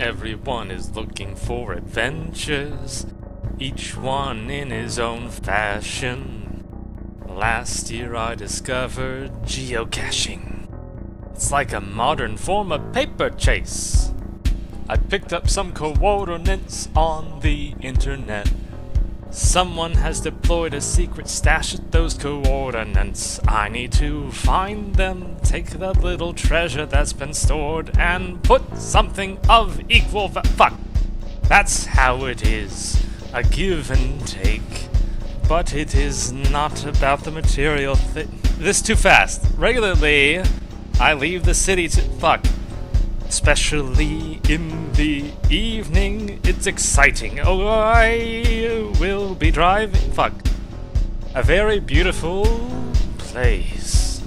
Everyone is looking for adventures, each one in his own fashion. Last year I discovered geocaching. It's like a modern form of paper chase. I picked up some coordinates on the internet. Someone has deployed a secret stash at those coordinates. I need to find them, take the little treasure that's been stored, and put something of equal va- fuck. That's how it is. A give and take. But it is not about the material thi- This too fast. Regularly, I leave the city to fuck. Especially in the evening, it's exciting. Oh, I will be driving. Fuck. A very beautiful place.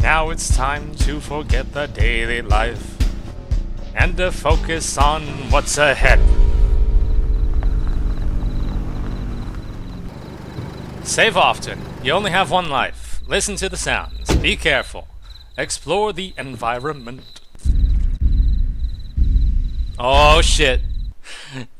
Now it's time to forget the daily life and to focus on what's ahead. Save often. You only have one life. Listen to the sounds. Be careful. Explore the environment. Oh shit.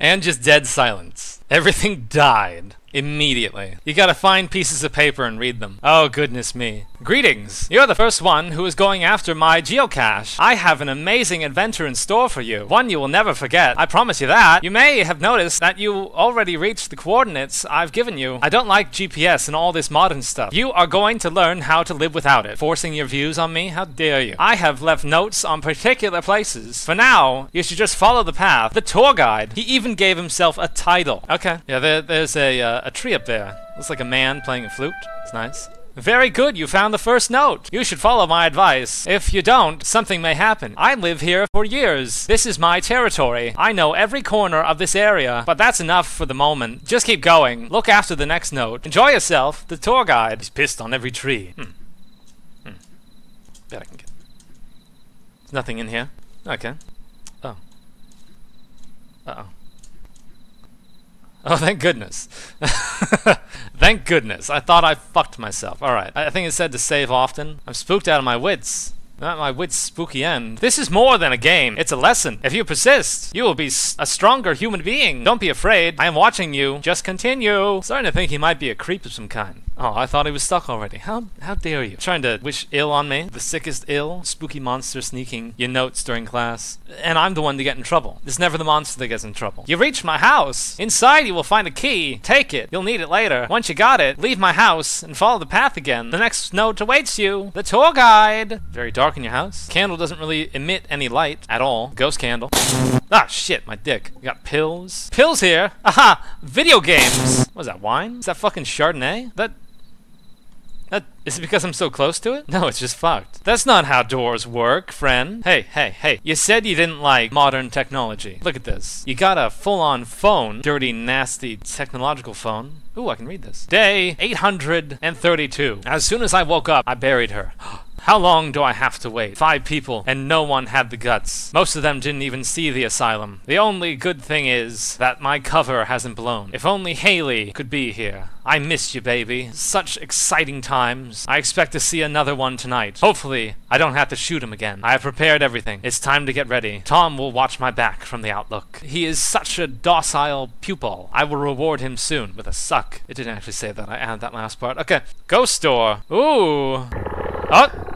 And just dead silence. Everything died. Immediately. You gotta find pieces of paper and read them. Oh, goodness me. Greetings! You're the first one who is going after my geocache. I have an amazing adventure in store for you. One you will never forget. I promise you that. You may have noticed that you already reached the coordinates I've given you. I don't like GPS and all this modern stuff. You are going to learn how to live without it. Forcing your views on me? How dare you? I have left notes on particular places. For now, you should just follow the path. The tour guide. He even gave himself a title. Okay. Yeah, there, there's a, uh, a tree up there. Looks like a man playing a flute. It's nice. Very good, you found the first note. You should follow my advice. If you don't, something may happen. I live here for years. This is my territory. I know every corner of this area, but that's enough for the moment. Just keep going. Look after the next note. Enjoy yourself. The tour guide. He's pissed on every tree. Hmm. Hmm. Bet I can get. There's nothing in here. Okay. Oh. Uh oh. Thank goodness. thank goodness. I thought I fucked myself. Alright. I think it said to save often. I'm spooked out of my wits. Not my wits' spooky end. This is more than a game. It's a lesson. If you persist, you will be a stronger human being. Don't be afraid. I am watching you. Just continue. Starting to think he might be a creep of some kind. Oh, I thought he was stuck already. How how dare you? Trying to wish ill on me? The sickest ill? Spooky monster sneaking your notes during class. And I'm the one to get in trouble. It's never the monster that gets in trouble. You reach my house. Inside you will find a key. Take it. You'll need it later. Once you got it, leave my house and follow the path again. The next note awaits you. The tour guide. Very dark in your house. Candle doesn't really emit any light at all. Ghost candle. Ah, shit, my dick. We got pills. Pills here. Aha! Video games. What is that, wine? Is that fucking Chardonnay? That that, is it because I'm so close to it? No, it's just fucked. That's not how doors work, friend. Hey, hey, hey. You said you didn't like modern technology. Look at this. You got a full-on phone. Dirty, nasty, technological phone. Ooh, I can read this. Day 832. As soon as I woke up, I buried her. How long do I have to wait? Five people, and no one had the guts. Most of them didn't even see the asylum. The only good thing is that my cover hasn't blown. If only Haley could be here. I miss you, baby. Such exciting times. I expect to see another one tonight. Hopefully, I don't have to shoot him again. I have prepared everything. It's time to get ready. Tom will watch my back from the outlook. He is such a docile pupil. I will reward him soon with a suck. It didn't actually say that. I added that last part. Okay. Ghost store. Ooh. Oh!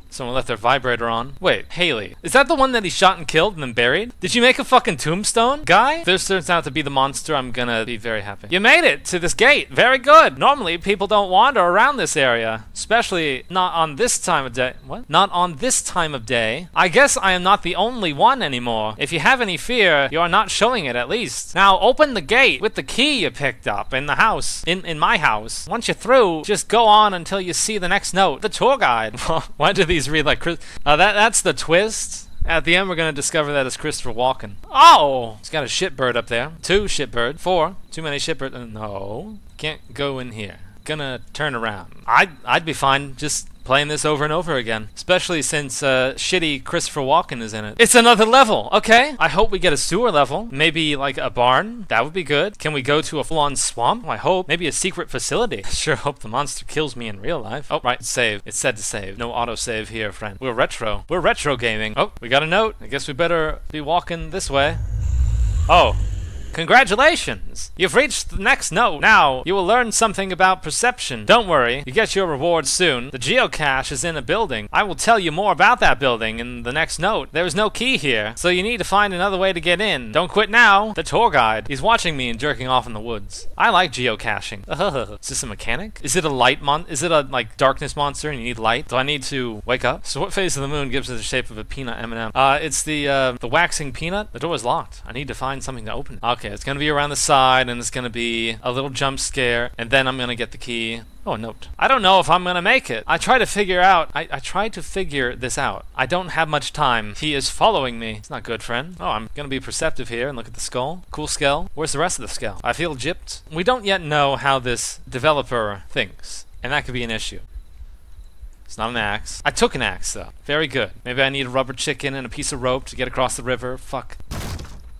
Someone left their vibrator on. Wait, Haley. Is that the one that he shot and killed and then buried? Did you make a fucking tombstone? Guy? If this turns out to be the monster, I'm gonna be very happy. You made it to this gate. Very good. Normally, people don't wander around this area. Especially not on this time of day. What? Not on this time of day. I guess I am not the only one anymore. If you have any fear, you are not showing it at least. Now, open the gate with the key you picked up in the house. In, in my house. Once you're through, just go on until you see the next note. The tour guide. Why do these read like Chris? Uh, that that's the twist. At the end, we're gonna discover that it's Christopher Walken. Oh, he's got a shitbird up there. Two shitbird. Four. Too many shitbird. Uh, no, can't go in here. Gonna turn around. I'd I'd be fine just playing this over and over again, especially since uh, shitty Christopher Walken is in it. It's another level, okay? I hope we get a sewer level, maybe like a barn. That would be good. Can we go to a full-on swamp? I hope. Maybe a secret facility. Sure hope the monster kills me in real life. Oh, right, save. It said to save. No autosave here, friend. We're retro. We're retro gaming. Oh, we got a note. I guess we better be walking this way. Oh, Congratulations! You've reached the next note. Now, you will learn something about perception. Don't worry, you get your reward soon. The geocache is in a building. I will tell you more about that building in the next note. There is no key here, so you need to find another way to get in. Don't quit now. The tour guide. He's watching me and jerking off in the woods. I like geocaching. is this a mechanic? Is it a light mon- Is it a, like, darkness monster and you need light? Do I need to wake up? So what phase of the moon gives it the shape of a peanut M&M? Uh, it's the, uh, the waxing peanut. The door is locked. I need to find something to open it. Okay. Okay, it's gonna be around the side, and it's gonna be a little jump scare, and then I'm gonna get the key. Oh, note. I don't know if I'm gonna make it. I try to figure out. I, I try to figure this out. I don't have much time. He is following me. It's not good, friend. Oh, I'm gonna be perceptive here and look at the skull. Cool skull. Where's the rest of the skull? I feel gypped. We don't yet know how this developer thinks, and that could be an issue. It's not an axe. I took an axe, though. Very good. Maybe I need a rubber chicken and a piece of rope to get across the river. Fuck.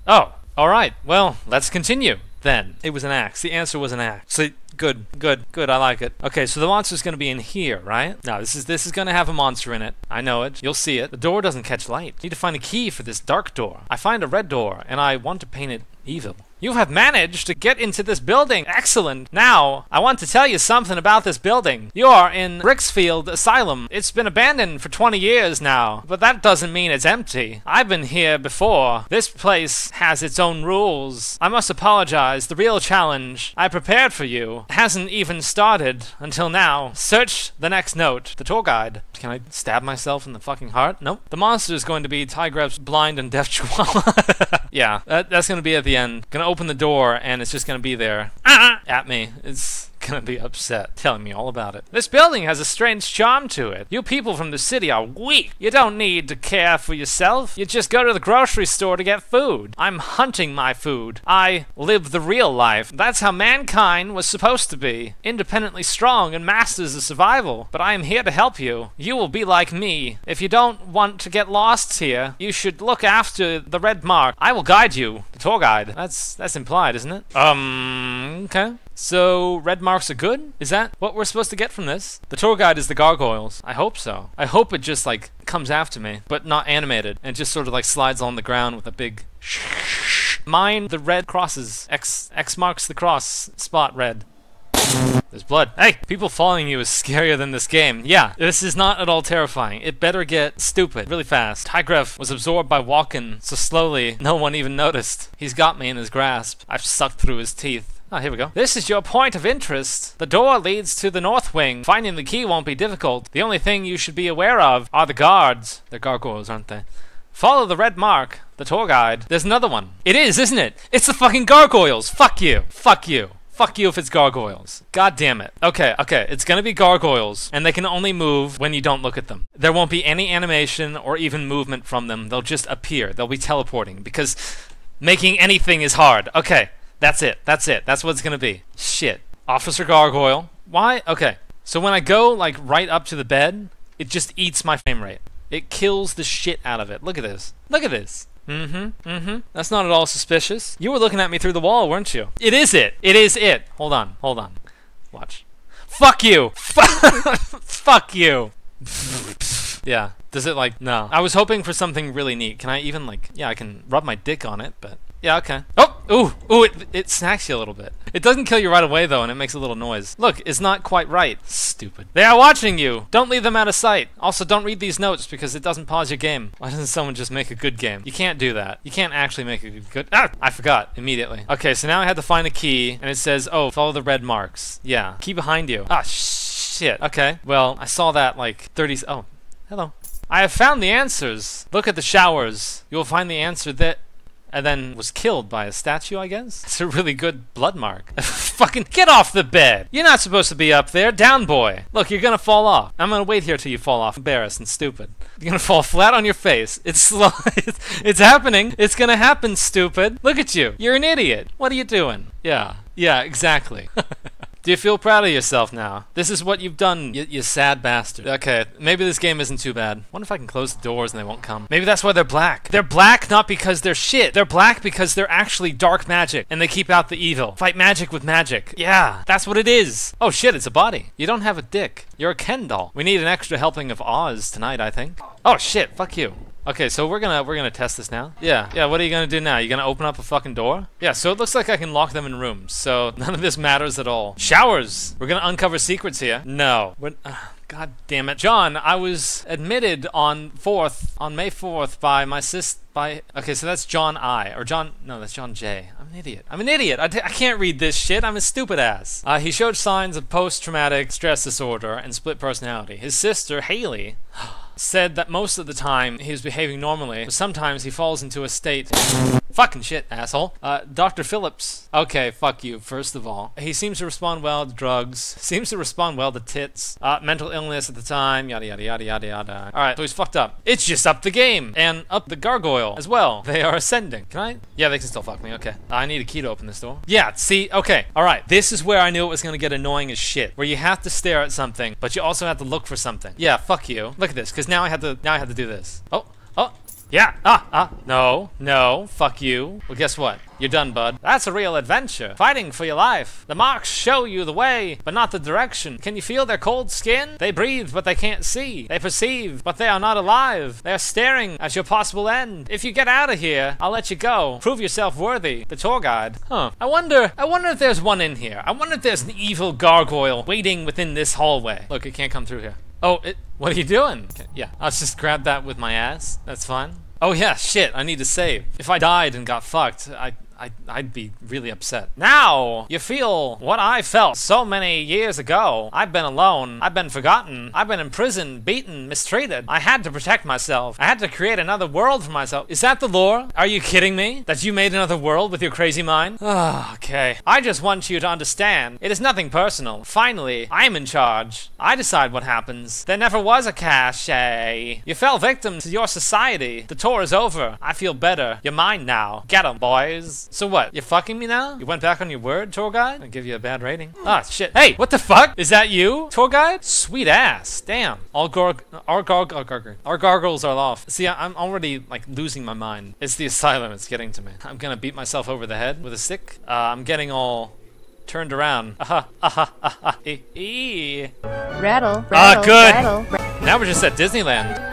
Oh, Alright, well, let's continue then. It was an axe. The answer was an axe. So good, good, good. I like it. Okay, so the monster's gonna be in here, right? Now this is this is gonna have a monster in it. I know it. You'll see it. The door doesn't catch light. Need to find a key for this dark door. I find a red door, and I want to paint it evil. You have managed to get into this building. Excellent. Now, I want to tell you something about this building. You are in Rixfield Asylum. It's been abandoned for 20 years now, but that doesn't mean it's empty. I've been here before. This place has its own rules. I must apologize. The real challenge I prepared for you hasn't even started until now. Search the next note. The tour guide. Can I stab myself in the fucking heart? Nope. The monster is going to be Tigref's blind and deaf chihuahua. yeah, that, that's going to be at the end. Gonna open the door and it's just gonna be there uh-huh. at me. It's gonna be upset, telling me all about it. This building has a strange charm to it. You people from the city are weak. You don't need to care for yourself. You just go to the grocery store to get food. I'm hunting my food. I live the real life. That's how mankind was supposed to be. Independently strong and masters of survival. But I am here to help you. You will be like me. If you don't want to get lost here, you should look after the red mark. I will guide you. Tour guide. That's that's implied, isn't it? Um, okay. So, red marks are good? Is that what we're supposed to get from this? The tour guide is the gargoyles. I hope so. I hope it just, like, comes after me, but not animated, and just sort of, like, slides on the ground with a big Mine, the red crosses. X, X marks the cross spot red. There's blood. Hey, people following you is scarier than this game. Yeah, this is not at all terrifying. It better get stupid really fast. Tigref was absorbed by Walken so slowly no one even noticed. He's got me in his grasp. I've sucked through his teeth. Ah, here we go. This is your point of interest. The door leads to the north wing. Finding the key won't be difficult. The only thing you should be aware of are the guards. They're gargoyles, aren't they? Follow the red mark, the tour guide. There's another one. It is, isn't it? It's the fucking gargoyles. Fuck you. Fuck you. Fuck you if it's gargoyles. God damn it. Okay, okay, it's gonna be gargoyles, and they can only move when you don't look at them. There won't be any animation or even movement from them. They'll just appear. They'll be teleporting because making anything is hard. Okay, that's it. That's it. That's what it's gonna be. Shit. Officer Gargoyle. Why? Okay. So when I go like right up to the bed, it just eats my frame rate. It kills the shit out of it. Look at this. Look at this. Mm-hmm. Mm-hmm. That's not at all suspicious. You were looking at me through the wall, weren't you? It is it. It is it. Hold on. Hold on. Watch. Fuck you. Fuck you. yeah. Does it like no? I was hoping for something really neat. Can I even like yeah, I can rub my dick on it, but yeah, okay. Oh, ooh, ooh, it, it snacks you a little bit. It doesn't kill you right away, though, and it makes a little noise. Look, it's not quite right. Stupid. They are watching you! Don't leave them out of sight. Also, don't read these notes, because it doesn't pause your game. Why doesn't someone just make a good game? You can't do that. You can't actually make a good... Ah! I forgot, immediately. Okay, so now I had to find a key, and it says, oh, follow the red marks. Yeah. Key behind you. Ah, shit. Okay. Well, I saw that, like, 30... Oh, hello. I have found the answers. Look at the showers. You will find the answer that and then was killed by a statue, I guess. It's a really good blood mark. Fucking get off the bed! You're not supposed to be up there, down boy! Look, you're gonna fall off. I'm gonna wait here till you fall off, embarrassed and stupid. You're gonna fall flat on your face. It's slow. it's happening. It's gonna happen, stupid. Look at you. You're an idiot. What are you doing? Yeah. Yeah, exactly. Do you feel proud of yourself now? This is what you've done, you, you sad bastard. Okay, maybe this game isn't too bad. Wonder if I can close the doors and they won't come. Maybe that's why they're black. They're black not because they're shit. They're black because they're actually dark magic and they keep out the evil. Fight magic with magic. Yeah, that's what it is. Oh shit, it's a body. You don't have a dick. You're a Ken doll. We need an extra helping of Oz tonight, I think. Oh shit, fuck you. Okay, so we're gonna we're gonna test this now. Yeah, yeah. What are you gonna do now? You gonna open up a fucking door? Yeah. So it looks like I can lock them in rooms. So none of this matters at all. Showers. We're gonna uncover secrets here. No. We're, uh, God damn it, John! I was admitted on fourth on May fourth by my sis by. Okay, so that's John I or John. No, that's John J. I'm an idiot. I'm an idiot. I, I can't read this shit. I'm a stupid ass. Uh, he showed signs of post-traumatic stress disorder and split personality. His sister Haley. said that most of the time he was behaving normally, but sometimes he falls into a state. Fucking shit, asshole. Uh, Dr. Phillips. Okay, fuck you, first of all. He seems to respond well to drugs, seems to respond well to tits, uh, mental illness at the time, yada yada yada yada yada. Alright, so he's fucked up. It's just up the game, and up the gargoyle as well. They are ascending. Can I? Yeah, they can still fuck me, okay. I need a key to open this door. Yeah, see, okay, alright. This is where I knew it was gonna get annoying as shit, where you have to stare at something, but you also have to look for something. Yeah, fuck you. Look at this, because now I have to, now I have to do this. Oh, oh, yeah. Ah, ah. No, no. Fuck you. Well, guess what? You're done, bud. That's a real adventure. Fighting for your life. The marks show you the way, but not the direction. Can you feel their cold skin? They breathe, but they can't see. They perceive, but they are not alive. They are staring at your possible end. If you get out of here, I'll let you go. Prove yourself worthy. The tour guide. Huh. I wonder, I wonder if there's one in here. I wonder if there's an evil gargoyle waiting within this hallway. Look, it can't come through here. Oh, it, what are you doing? Okay, yeah, I'll just grab that with my ass. That's fine. Oh yeah, shit, I need to save. If I died and got fucked, I I'd, I'd be really upset. Now, you feel what I felt so many years ago. I've been alone. I've been forgotten. I've been imprisoned, beaten, mistreated. I had to protect myself. I had to create another world for myself. Is that the lore? Are you kidding me? That you made another world with your crazy mind? Oh, okay. I just want you to understand. It is nothing personal. Finally, I'm in charge. I decide what happens. There never was a cache. You fell victim to your society. The tour is over. I feel better. You're mine now. Get 'em, boys. So what? You fucking me now? You went back on your word, tour guide? I give you a bad rating. Ah, shit. Hey, what the fuck? Is that you, tour guide? Sweet ass. Damn. All garg, our garg, our garg, our gargles are off. See, I'm already like losing my mind. It's the asylum. It's getting to me. I'm gonna beat myself over the head with a stick. Uh, I'm getting all turned around. Aha, aha, aha, ee, ee. Rattle, rattle, Ah, good. rattle. Now we're just at Disneyland.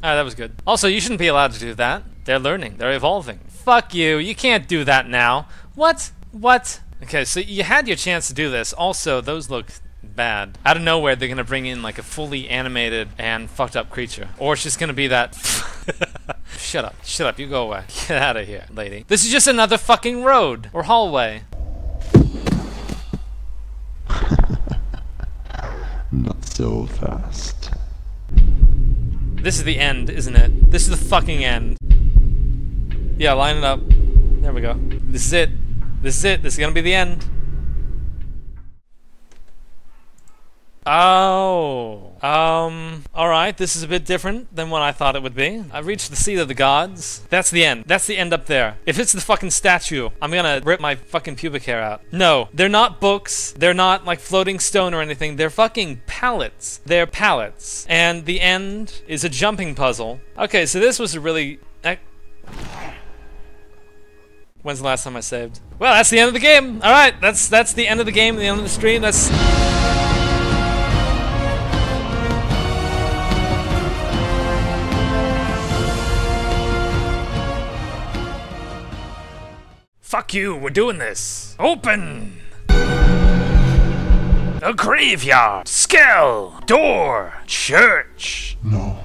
Ah, that was good. Also, you shouldn't be allowed to do that. They're learning. They're evolving. Fuck you. You can't do that now. What? What? Okay, so you had your chance to do this. Also, those look bad. Out of nowhere, they're gonna bring in like a fully animated and fucked up creature. Or it's just gonna be that. Shut up. Shut up. You go away. Get out of here, lady. This is just another fucking road or hallway. Not so fast. This is the end, isn't it? This is the fucking end. Yeah, line it up. There we go. This is it. This is it. This is gonna be the end. Oh. Um, alright, this is a bit different than what I thought it would be. I've reached the seat of the gods. That's the end. That's the end up there. If it's the fucking statue, I'm gonna rip my fucking pubic hair out. No, they're not books. They're not like floating stone or anything. They're fucking pallets. They're pallets. And the end is a jumping puzzle. Okay, so this was a really... eh, When's the last time I saved? Well, that's the end of the game. All right, that's that's the end of the game, the end of the stream. That's Fuck you, we're doing this. Open! A graveyard, skell, door, church. No,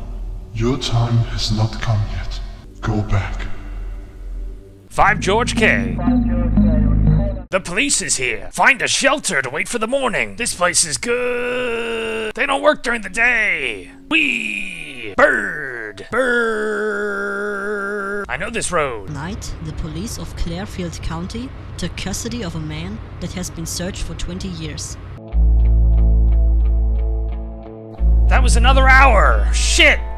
your time has not come yet. Go back. 5 George K. The police is here. Find a shelter to wait for the morning. This place is good. They don't work during the day. We bird bird. I know this road. Night, the police of Clarefield County took custody of a man that has been searched for 20 years. That was another hour. Shit.